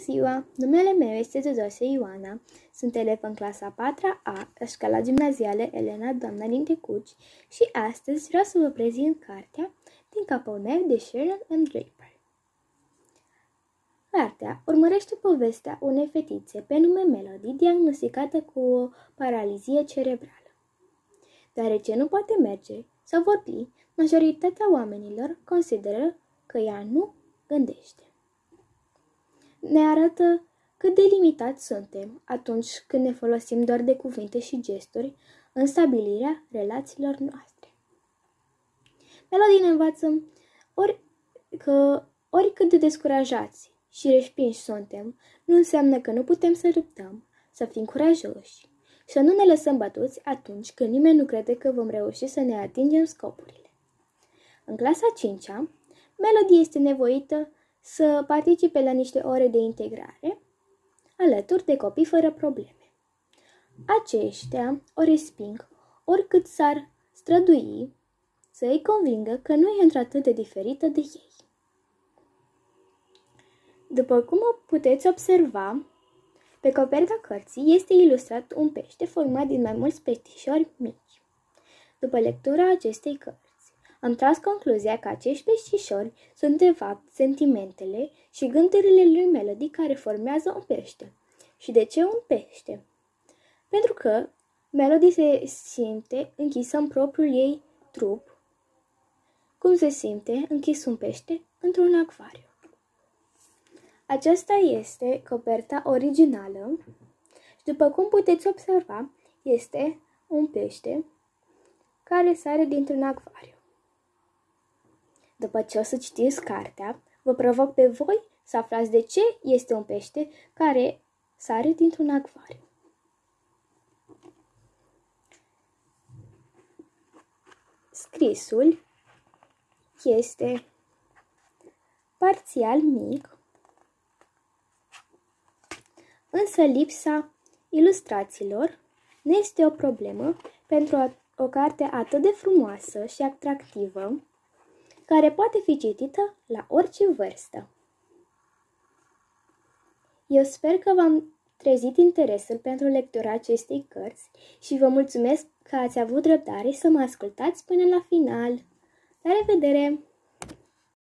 ziua! Numele meu este Zuzose Ioana. Sunt elevă în clasa 4A la școala gimnazială Elena Doamna din Tecuci și astăzi vreau să vă prezint cartea din capul meu de Sharon M. Draper. Cartea urmărește povestea unei fetițe pe nume Melody diagnosticată cu o paralizie cerebrală. Deoarece nu poate merge sau vorbi, majoritatea oamenilor consideră că ea nu gândește ne arată cât de limitați suntem atunci când ne folosim doar de cuvinte și gesturi în stabilirea relațiilor noastre. Melodii ne învață ori că oricât de descurajați și respinși suntem, nu înseamnă că nu putem să luptăm, să fim curajoși, să nu ne lăsăm bătuți atunci când nimeni nu crede că vom reuși să ne atingem scopurile. În clasa 5-a, Melody este nevoită să participe la niște ore de integrare alături de copii fără probleme. Aceștia o resping oricât s-ar strădui să îi convingă că nu e într-atât de diferită de ei. După cum o puteți observa, pe coperta cărții este ilustrat un pește format din mai mulți peștișori mici. După lectura acestei cărți, am tras concluzia că acești peștișori sunt de fapt sentimentele și gândurile lui Melody care formează un pește. Și de ce un pește? Pentru că Melody se simte închisă în propriul ei trup, cum se simte închis un pește într-un acvariu. Aceasta este coperta originală și după cum puteți observa, este un pește care sare dintr-un acvariu. După ce o să citiți cartea, vă provoc pe voi să aflați de ce este un pește care sare dintr-un acvariu. Scrisul este parțial mic, însă lipsa ilustrațiilor nu este o problemă pentru o carte atât de frumoasă și atractivă care poate fi citită la orice vârstă. Eu sper că v-am trezit interesul pentru lectura acestei cărți și vă mulțumesc că ați avut răbdare să mă ascultați până la final. La revedere!